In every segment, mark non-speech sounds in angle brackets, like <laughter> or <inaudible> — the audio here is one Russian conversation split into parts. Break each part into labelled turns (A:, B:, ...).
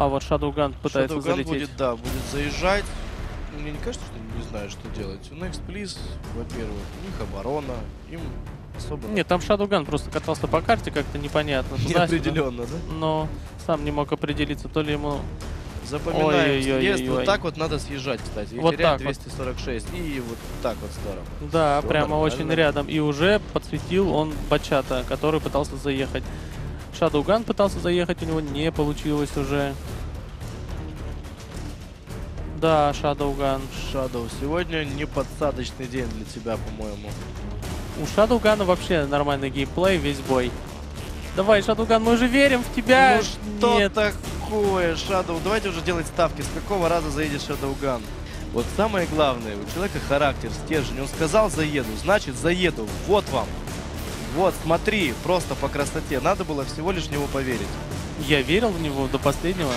A: А вот Shadowgun пытается
B: Shadowgun
A: залететь.
B: будет, да, будет заезжать. Мне не кажется, что они не знают, что делать. У Next Please, во-первых, у них оборона, им особо
A: Нет, там Shadowgun просто катался по карте как-то непонятно.
B: неопределенно, да?
A: Но сам не мог определиться, то ли ему...
B: Запоминаем съезд. Вот так вот надо съезжать, кстати. И
A: Вот так вот.
B: 246. И вот так вот здорово.
A: Да,
B: Всё
A: прямо
B: нормально.
A: очень рядом. И уже подсветил он Бачата, который пытался заехать. Shadowgun пытался заехать, у него не получилось уже. Да, Shadowgun.
B: Shadow, сегодня не подсадочный день для тебя, по-моему.
A: У Shadowgun вообще нормальный геймплей, весь бой. Давай, Shadowgun, мы же верим в тебя.
B: Ну что
A: Нет.
B: такое, Shadow? Давайте уже делать ставки. С какого раза заедет Shadowgun? Вот самое главное, у человека характер, стержень. Он сказал заеду, значит заеду. Вот вам. Вот, смотри, просто по красоте. Надо было всего лишь в него поверить.
A: Я верил в него до последнего.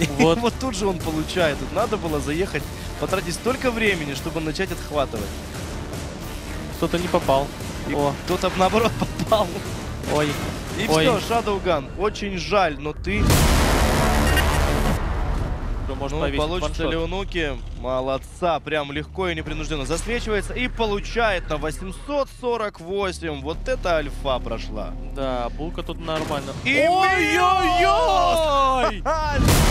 B: И <laughs>
A: Вот.
B: вот тут же он получает. Тут надо было заехать, потратить столько времени, чтобы начать отхватывать.
A: Кто-то не попал.
B: И
A: О,
B: кто-то наоборот <laughs> попал.
A: ой.
B: И
A: Ой.
B: все, Shadowgun, очень жаль, но ты
A: Может
B: ну, получится ли у Нуки? Молодца, прям легко и непринужденно засвечивается и получает на 848. Вот это альфа прошла.
A: Да, булка тут нормально.
B: И
A: Ой-ой-ой! <laughs>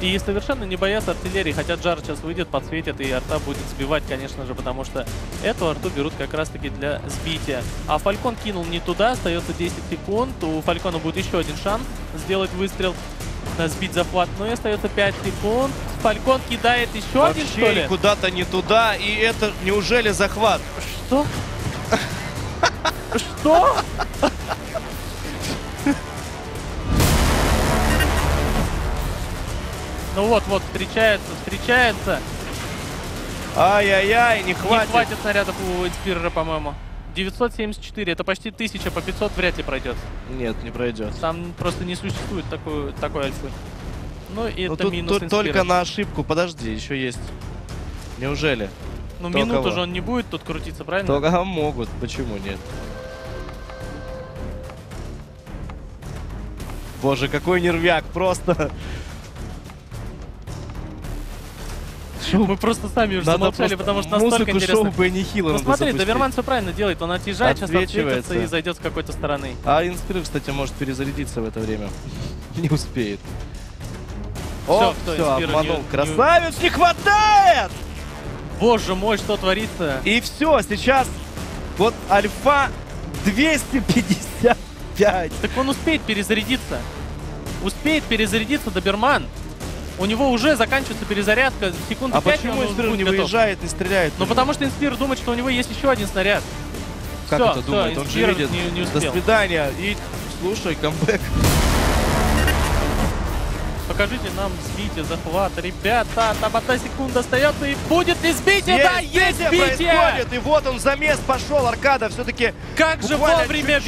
A: И совершенно не боятся артиллерии, хотя Джар сейчас выйдет, подсветит, и арта будет сбивать, конечно же, потому что эту арту берут как раз-таки для сбития. А Фалькон кинул не туда, остается 10 секунд, у Фалькона будет еще один шанс сделать выстрел, э, сбить захват, но и остается 5 секунд. Фалькон кидает еще один, что
B: Вообще
A: ли?
B: куда-то не туда, и это неужели захват?
A: Что? Что? Ну вот, вот, встречается, встречается.
B: Ай-яй-яй, не
A: Не
B: хватит.
A: хватит снарядов у Инспирера, по-моему. 974, это почти 1000, по 500 вряд ли пройдет.
B: Нет, не пройдет.
A: Там просто не существует такой, такой альфы. Ну и
B: Ну
A: это
B: тут
A: минус
B: тут только на ошибку, подожди, еще есть. Неужели?
A: Ну
B: Кто
A: минуту
B: кого?
A: же он не будет тут крутиться, правильно?
B: Только могут, почему нет? Боже, какой нервяк, просто.
A: Мы просто сами уже замолчали, потому что настолько интересно.
B: шоу Бенни Хилла
A: Ну смотри. Доберман все правильно делает, он отъезжает, сейчас
B: Отсвечивается.
A: и зайдет с какой-то стороны.
B: А Инспир, кстати, может перезарядиться в это время. <laughs> Не успеет. О, все,
A: Инспира
B: обманул. Красавец, не хватает!
A: Боже мой, что творится?
B: И все, сейчас вот альфа 255.
A: Так он успеет перезарядиться. Успеет перезарядиться Доберман. У него уже заканчивается перезарядка. Секунд
B: А
A: 5,
B: почему
A: он
B: Инспир не
A: готов.
B: выезжает, не стреляет?
A: Ну потому что Инспир думает, что у него есть еще один снаряд.
B: Как
A: всё,
B: это
A: всё,
B: думает? Он же видит.
A: не- не
B: До свидания. И слушай, камбэк.
A: Покажите нам сбитие, захват. Ребята, там одна секунда остается и будет ли сбитие? да, есть сбитие!
B: происходит, и вот он замес пошел, Аркада все-таки
A: Как же вовремя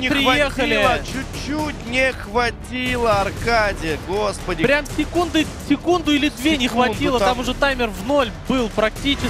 B: не
A: приехали!
B: Чуть-чуть не хватило, Аркаде, господи.
A: Прям секунды, секунду или две не
B: Секунду,
A: хватило,
B: там-
A: там уже таймер в ноль был практически.